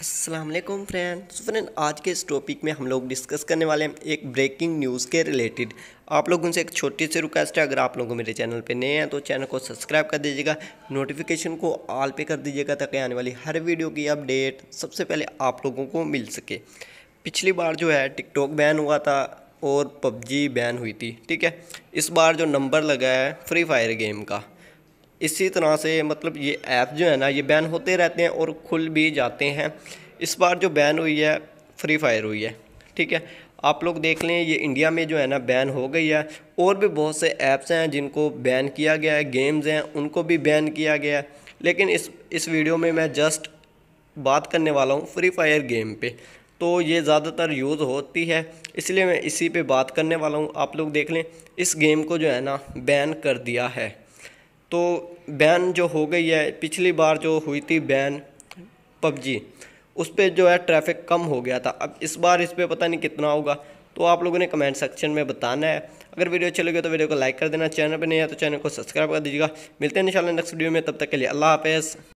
Aslam friends. Friend, आज के इस टॉपिक में हम लोग डिस्कस करने वाले हैं एक ब्रेकिंग न्यूज़ के रिलेटेड आप लोगों से एक छोटी सी रिक्वेस्ट है, अगर आप लोगों मेरे चैनल पे नए हैं तो चैनल को सब्सक्राइब कर दीजिएगा। नोटिफिकेशन को ऑल पे कर दीजिएगा, ताकि आने वाली हर वीडियो की अपडेट सबसे पहले आप लोगों को मिल सके। पिछली बार जो है टिकटॉक बैन हुआ था और पबजी बैन हुई थी, ठीक है? इस बार जो नंबर लगा है फ्री फायर गेम का इसी तरह से मतलब ये ऐप जो है ना, ये बैन होते रहते हैं और खुल भी जाते हैं। इस बार जो बैन हुई है फ्री फायर हुई है, ठीक है? आप लोग देख लें, ये इंडिया में जो है ना, बैन हो गई है। और भी बहुत से ऐप्स हैं जिनको बैन किया गया है गेम्स हैं, उनको भी बैन किया गया है। लेकिन इस इस वीडियो में मैं जस्ट बात करने वाला हूँ फ्री फायर गेम पे। तो ये ज़्यादातर यूज़ होती है, इसलिए मैं इसी पे बात करने वाला हूँ। आप लोग देख लें, इस गेम को जो है ना, बैन कर दिया है। तो बैन जो हो गई है, पिछली बार जो हुई थी बैन, पबजी, उस पर जो है ट्रैफ़िक कम हो गया था। अब इस बार इस पर पता नहीं कितना होगा तो आप लोगों ने कमेंट सेक्शन में बताना है। अगर वीडियो अच्छी लगी तो वीडियो को लाइक कर देना, चैनल पर नहीं है तो चैनल को सब्सक्राइब कर दीजिएगा। मिलते हैं इंशाल्लाह नेक्स्ट वीडियो में, तब तक के लिए अल्लाह हाफ़